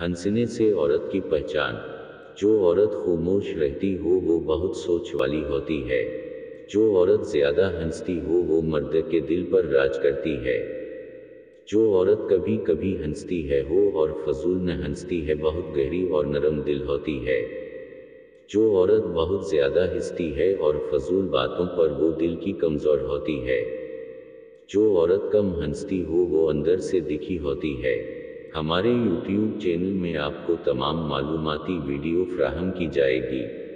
हंसने से औरत की पहचान। जो औरत खामोश रहती हो, वो बहुत सोच वाली होती है। जो औरत ज़्यादा हंसती हो, वो मर्द के दिल पर राज करती है। जो औरत कभी कभी हंसती है, हो और फजूल न हंसती है, बहुत गहरी और नरम दिल होती है। जो औरत बहुत ज़्यादा हंसती है और फजूल बातों पर वो दिल की कमज़ोर होती है। जो औरत कम हंसती हो, वो अंदर से दिखी होती है। हमारे YouTube चैनल में आपको तमाम मालूमती वीडियो फ्राहम की जाएगी।